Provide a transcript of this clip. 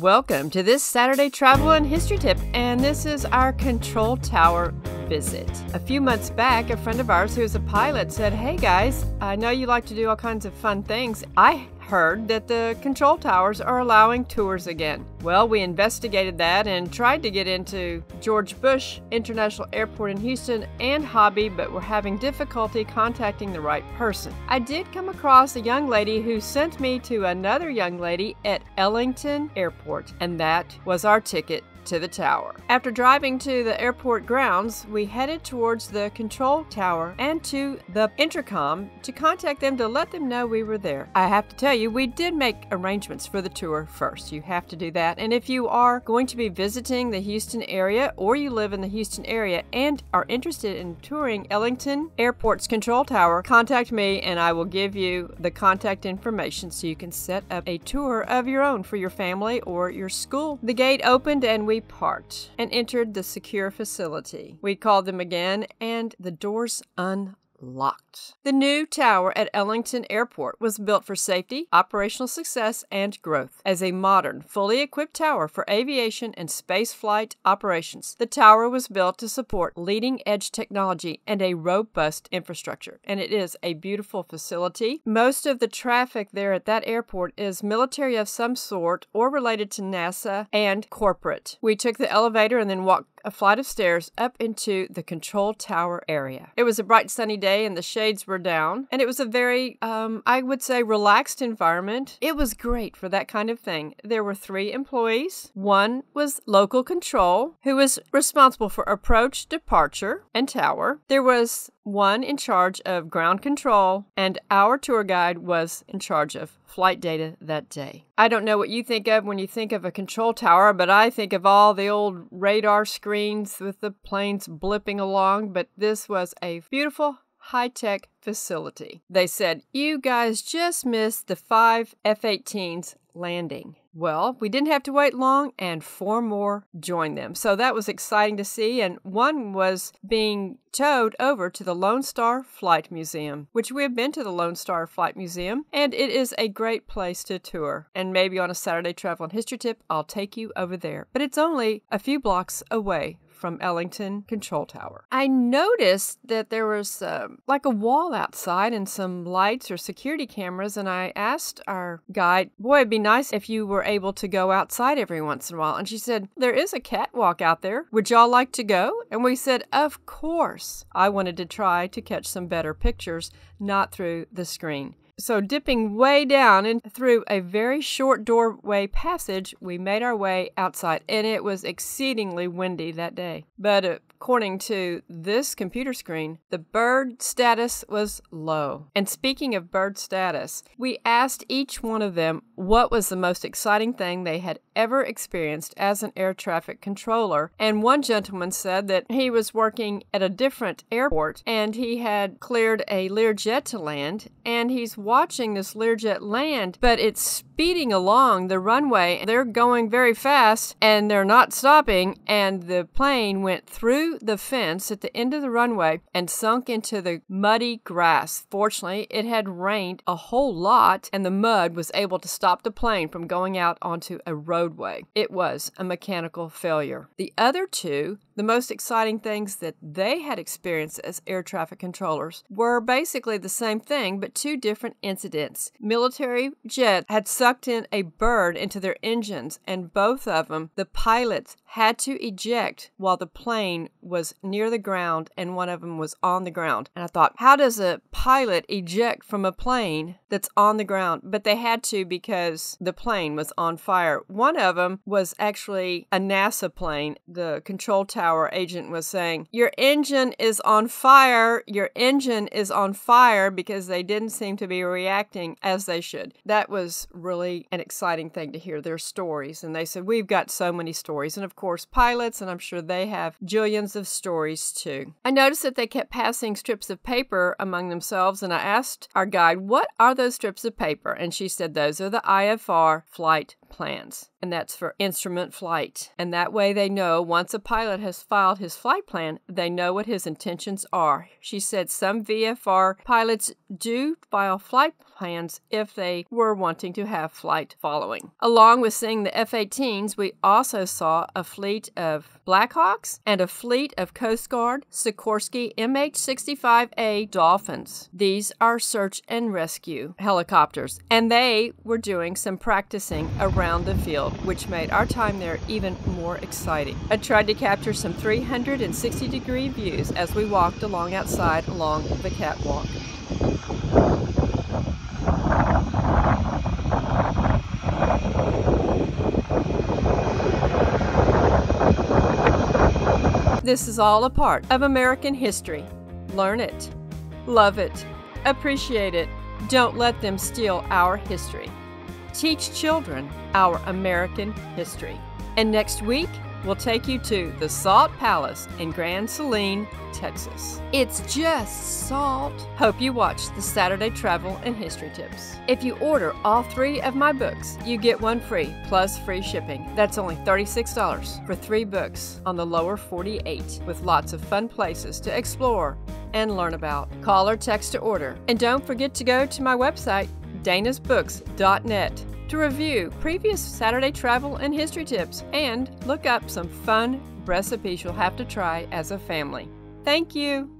Welcome to this Saturday travel and history tip, and this is our control tower visit. A few months back, a friend of ours who's a pilot said, Hey guys, I know you like to do all kinds of fun things. I heard that the control towers are allowing tours again. Well, we investigated that and tried to get into George Bush International Airport in Houston and Hobby, but we're having difficulty contacting the right person. I did come across a young lady who sent me to another young lady at Ellington Airport, and that was our ticket to the tower. After driving to the airport grounds, we headed towards the control tower and to the intercom to contact them to let them know we were there. I have to tell you, we did make arrangements for the tour first. You have to do that. And if you are going to be visiting the Houston area or you live in the Houston area and are interested in touring Ellington Airport's control tower, contact me and I will give you the contact information so you can set up a tour of your own for your family or your school. The gate opened and we we parked and entered the secure facility. We called them again, and the doors unlocked locked. The new tower at Ellington Airport was built for safety, operational success, and growth. As a modern, fully equipped tower for aviation and space flight operations, the tower was built to support leading edge technology and a robust infrastructure, and it is a beautiful facility. Most of the traffic there at that airport is military of some sort or related to NASA and corporate. We took the elevator and then walked a flight of stairs up into the control tower area. It was a bright sunny day and the shades were down, and it was a very, um, I would say, relaxed environment. It was great for that kind of thing. There were three employees. One was local control, who was responsible for approach, departure, and tower. There was one in charge of ground control, and our tour guide was in charge of flight data that day. I don't know what you think of when you think of a control tower, but I think of all the old radar screens with the planes blipping along, but this was a beautiful high tech facility. They said, You guys just missed the five F 18s landing. Well, we didn't have to wait long, and four more joined them. So that was exciting to see. And one was being towed over to the Lone Star Flight Museum, which we have been to the Lone Star Flight Museum, and it is a great place to tour. And maybe on a Saturday travel and history tip, I'll take you over there. But it's only a few blocks away from Ellington Control Tower. I noticed that there was uh, like a wall outside and some lights or security cameras, and I asked our guide, Boy, it'd be nice if you were able to go outside every once in a while. And she said, There is a catwalk out there. Would y'all like to go? And we said, Of course. I wanted to try to catch some better pictures, not through the screen. So, dipping way down and through a very short doorway passage, we made our way outside, and it was exceedingly windy that day. But uh, according to this computer screen, the bird status was low. And speaking of bird status, we asked each one of them what was the most exciting thing they had ever experienced as an air traffic controller. And one gentleman said that he was working at a different airport and he had cleared a Learjet to land, and he's watching this Learjet land, but it's speeding along the runway. They're going very fast and they're not stopping, and the plane went through the fence at the end of the runway and sunk into the muddy grass. Fortunately, it had rained a whole lot, and the mud was able to stop the plane from going out onto a roadway. It was a mechanical failure. The other two the most exciting things that they had experienced as air traffic controllers were basically the same thing, but two different incidents. Military jet had sucked in a bird into their engines, and both of them, the pilots had to eject while the plane was near the ground and one of them was on the ground. And I thought, how does a pilot eject from a plane that's on the ground? But they had to because the plane was on fire. One of them was actually a NASA plane. The control tower agent was saying, Your engine is on fire. Your engine is on fire because they didn't seem to be reacting as they should. That was really an exciting thing to hear their stories. And they said, We've got so many stories. And of course, pilots, and I'm sure they have jillions of stories too. I noticed that they kept passing strips of paper among themselves, and I asked our guide, What are those strips of paper? And she said, Those are the IFR flight plans, and that's for instrument flight. And that way they know once a pilot has filed his flight plan, they know what his intentions are. She said some VFR pilots do file flight plans if they were wanting to have flight following. Along with seeing the F 18s, we also saw a fleet of Blackhawks and a fleet of Coast Guard Sikorsky MH 65A Dolphins. These are search and rescue helicopters, and they were doing some practicing around the field, which made our time there even more exciting. I tried to capture some 360 degree views as we walked along outside along the catwalk. This is all a part of American history. Learn it, love it, appreciate it. Don't let them steal our history. Teach children our American history. And next week, we'll take you to the Salt Palace in Grand Saline, Texas. It's just salt. Hope you watch the Saturday Travel and History Tips. If you order all three of my books, you get one free plus free shipping. That's only $36 for three books on the lower 48 with lots of fun places to explore and learn about. Call or text to order. And don't forget to go to my website, danasbooks.net to review previous Saturday travel and history tips and look up some fun recipes you'll have to try as a family. Thank you.